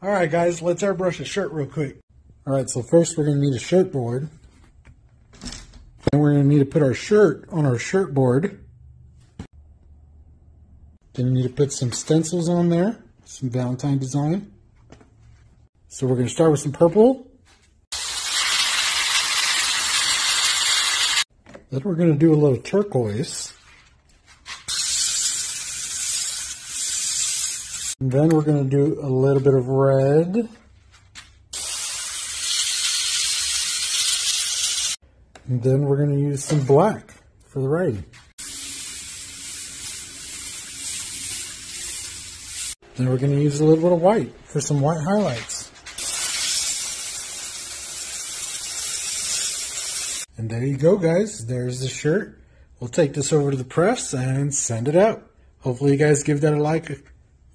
All right, guys, let's airbrush a shirt real quick. All right, so first we're going to need a shirt board. Then we're going to need to put our shirt on our shirt board. Then you need to put some stencils on there, some Valentine design. So we're going to start with some purple. Then we're going to do a little turquoise. And then we're going to do a little bit of red. And then we're going to use some black for the writing. Then we're going to use a little bit of white for some white highlights. And there you go, guys. There's the shirt. We'll take this over to the press and send it out. Hopefully you guys give that a like.